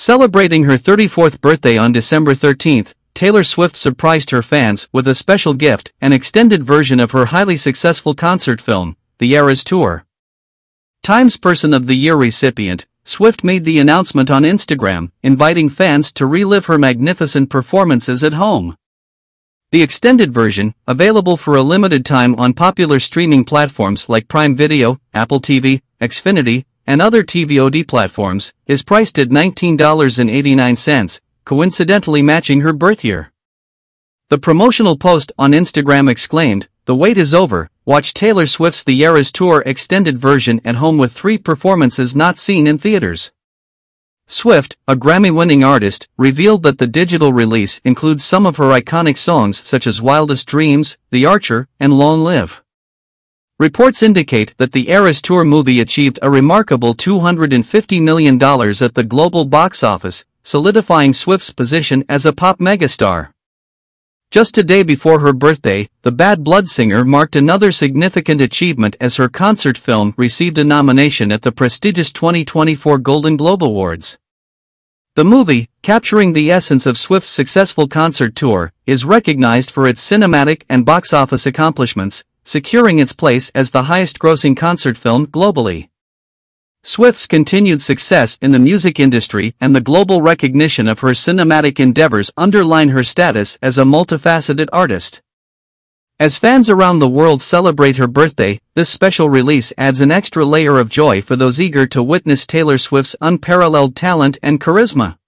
Celebrating her 34th birthday on December 13, Taylor Swift surprised her fans with a special gift, an extended version of her highly successful concert film, The Eras Tour. Times Person of the Year recipient, Swift made the announcement on Instagram, inviting fans to relive her magnificent performances at home. The extended version, available for a limited time on popular streaming platforms like Prime Video, Apple TV, Xfinity, and other TVOD platforms, is priced at $19.89, coincidentally matching her birth year. The promotional post on Instagram exclaimed, The wait is over, watch Taylor Swift's The Eras Tour extended version at home with three performances not seen in theaters. Swift, a Grammy-winning artist, revealed that the digital release includes some of her iconic songs such as Wildest Dreams, The Archer, and Long Live. Reports indicate that the Eras Tour movie achieved a remarkable $250 million at the global box office, solidifying Swift's position as a pop megastar. Just a day before her birthday, the Bad Blood singer marked another significant achievement as her concert film received a nomination at the prestigious 2024 Golden Globe Awards. The movie, capturing the essence of Swift's successful concert tour, is recognized for its cinematic and box office accomplishments, securing its place as the highest-grossing concert film globally. Swift's continued success in the music industry and the global recognition of her cinematic endeavors underline her status as a multifaceted artist. As fans around the world celebrate her birthday, this special release adds an extra layer of joy for those eager to witness Taylor Swift's unparalleled talent and charisma.